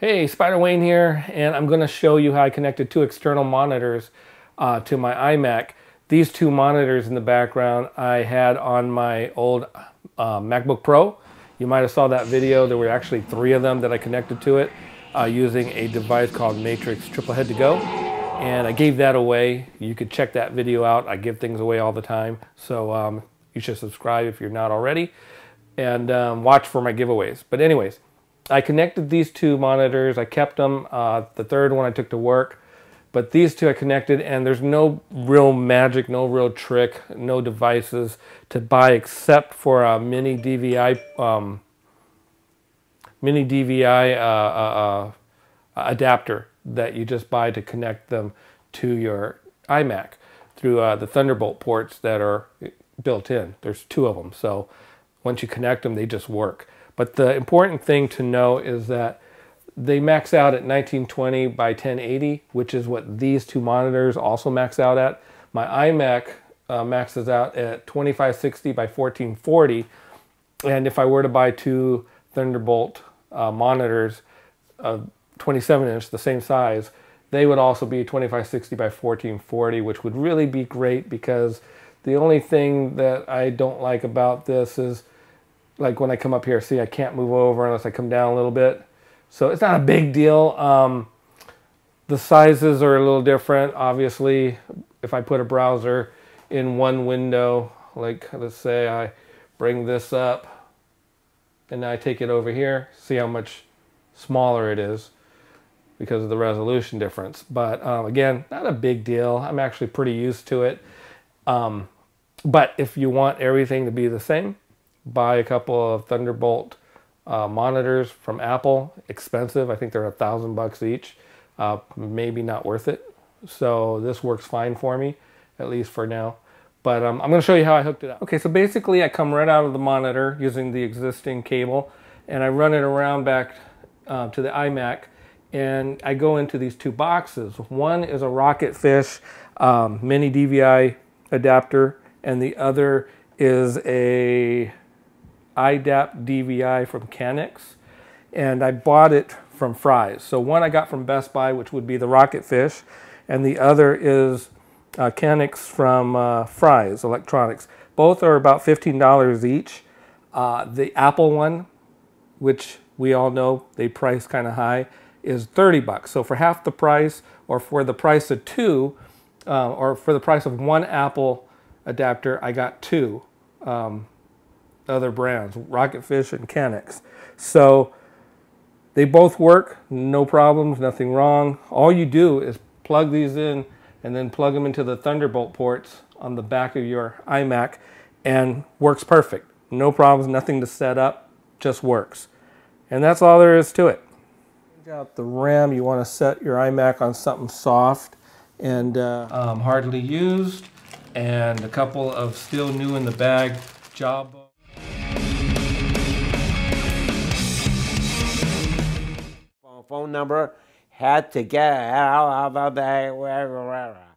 Hey, Spider Wayne here, and I'm going to show you how I connected two external monitors uh, to my iMac. These two monitors in the background I had on my old uh, MacBook Pro. You might have saw that video. There were actually three of them that I connected to it uh, using a device called Matrox Triple Head to Go. And I gave that away. You could check that video out. I give things away all the time. So um, you should subscribe if you're not already and um, watch for my giveaways. But anyways, I connected these two monitors. I kept them. Uh, the third one I took to work. But these two I connected and there's no real magic, no real trick, no devices to buy except for a mini DVI, um, mini DVI uh, uh, uh, adapter that you just buy to connect them to your iMac through uh, the Thunderbolt ports that are built in. There's two of them. So once you connect them, they just work. But the important thing to know is that they max out at 1920 by 1080, which is what these two monitors also max out at. My iMac uh, maxes out at 2560 by 1440. And if I were to buy two Thunderbolt uh, monitors, uh, 27 inch, the same size, they would also be 2560 by 1440, which would really be great because the only thing that I don't like about this is like when I come up here, see, I can't move over unless I come down a little bit. So it's not a big deal. Um, the sizes are a little different. Obviously, if I put a browser in one window, like let's say I bring this up and I take it over here, see how much smaller it is because of the resolution difference. But um, again, not a big deal. I'm actually pretty used to it. Um, but if you want everything to be the same, buy a couple of Thunderbolt uh, monitors from Apple. Expensive. I think they're a thousand bucks each. Uh, maybe not worth it. So this works fine for me, at least for now. But um, I'm going to show you how I hooked it up. Okay, so basically I come right out of the monitor using the existing cable and I run it around back uh, to the iMac and I go into these two boxes. One is a Rocketfish um, mini DVI adapter and the other is a iAdapt DVI from Kanex, and I bought it from Fry's. So one I got from Best Buy, which would be the Rocketfish, and the other is uh, Kanex from uh, Fry's Electronics. Both are about $15 each. Uh, the Apple one, which we all know they price kind of high, is 30 bucks. So for half the price, or for the price of two, uh, or for the price of one Apple adapter, I got two. Um, other brands, Rocketfish and Kanex. So they both work, no problems, nothing wrong. All you do is plug these in and then plug them into the Thunderbolt ports on the back of your iMac and works perfect. No problems, nothing to set up, just works. And that's all there is to it. Change out the RAM, you want to set your iMac on something soft and uh, um, hardly used and a couple of still new in the bag job phone number, had to get out of the